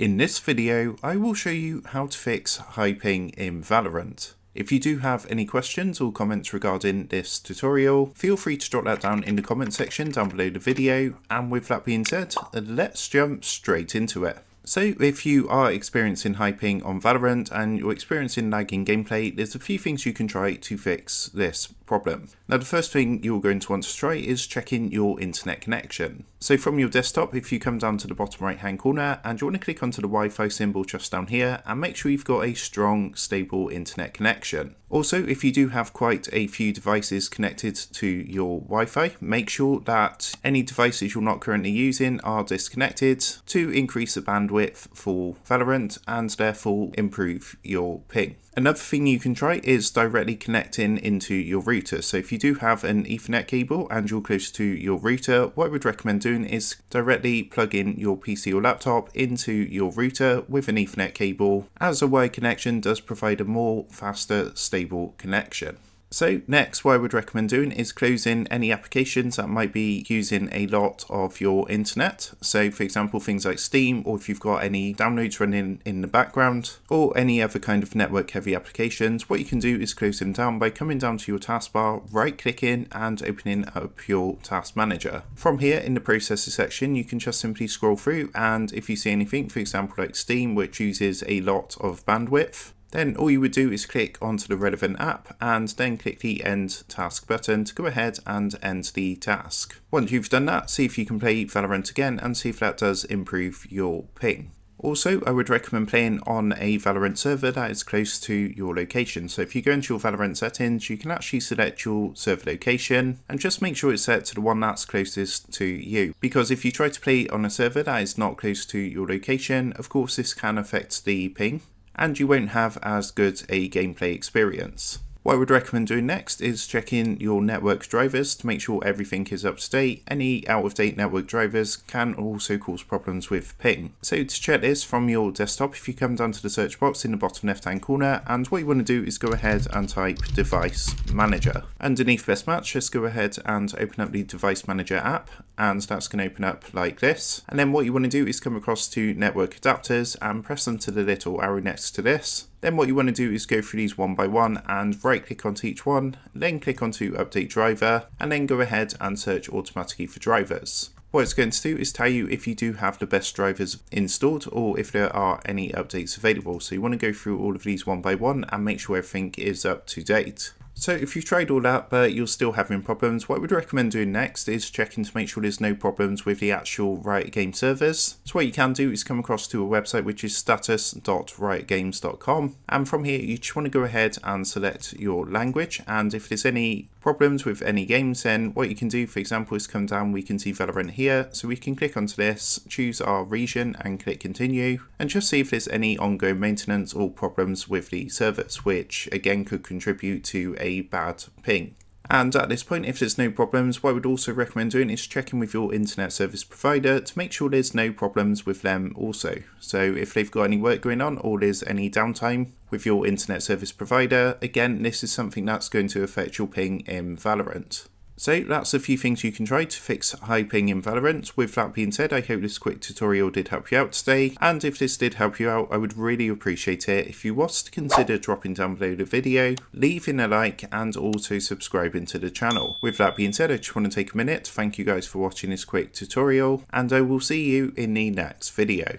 In this video, I will show you how to fix high ping in Valorant. If you do have any questions or comments regarding this tutorial, feel free to drop that down in the comment section down below the video, and with that being said, let's jump straight into it. So if you are experiencing high ping on Valorant and you're experiencing lagging gameplay, there's a few things you can try to fix this problem. Now the first thing you're going to want to try is checking your internet connection. So from your desktop, if you come down to the bottom right hand corner and you want to click onto the Wi-Fi symbol just down here and make sure you've got a strong, stable internet connection. Also, if you do have quite a few devices connected to your Wi-Fi, make sure that any devices you're not currently using are disconnected to increase the bandwidth for Valorant and therefore improve your ping. Another thing you can try is directly connecting into your router. So if you do have an Ethernet cable and you're close to your router, what I would recommend doing is directly plug in your PC or laptop into your router with an Ethernet cable as a wired connection does provide a more faster, stable connection. So next what I would recommend doing is closing any applications that might be using a lot of your internet. So for example things like Steam or if you've got any downloads running in the background or any other kind of network heavy applications, what you can do is close them down by coming down to your taskbar, right clicking and opening up your task manager. From here in the processor section you can just simply scroll through and if you see anything for example like Steam which uses a lot of bandwidth then all you would do is click onto the relevant app and then click the end task button to go ahead and end the task. Once you've done that, see if you can play Valorant again and see if that does improve your ping. Also, I would recommend playing on a Valorant server that is close to your location. So if you go into your Valorant settings, you can actually select your server location and just make sure it's set to the one that's closest to you. Because if you try to play on a server that is not close to your location, of course this can affect the ping and you won't have as good a gameplay experience. What I would recommend doing next is checking your network drivers to make sure everything is up to date. Any out of date network drivers can also cause problems with ping. So to check this from your desktop, if you come down to the search box in the bottom left hand corner, and what you want to do is go ahead and type device manager. Underneath best match, just go ahead and open up the device manager app, and that's going to open up like this. And then what you want to do is come across to network adapters and press onto the little arrow next to this. Then what you want to do is go through these one by one and right click onto each one, then click onto update driver, and then go ahead and search automatically for drivers. What it's going to do is tell you if you do have the best drivers installed or if there are any updates available. So you want to go through all of these one by one and make sure everything is up to date. So if you've tried all that but you're still having problems, what I would recommend doing next is checking to make sure there's no problems with the actual Riot Game servers. So what you can do is come across to a website which is status.riotgames.com and from here you just want to go ahead and select your language and if there's any problems with any games then what you can do for example is come down we can see Valorant here so we can click onto this choose our region and click continue and just see if there's any ongoing maintenance or problems with the servers which again could contribute to a bad ping. And at this point, if there's no problems, what I would also recommend doing is checking with your internet service provider to make sure there's no problems with them also. So if they've got any work going on or there's any downtime with your internet service provider, again, this is something that's going to affect your ping in Valorant. So that's a few things you can try to fix high ping in Valorant. With that being said, I hope this quick tutorial did help you out today. And if this did help you out, I would really appreciate it if you was to consider dropping down below the video, leaving a like and also subscribing to the channel. With that being said, I just want to take a minute to thank you guys for watching this quick tutorial and I will see you in the next video.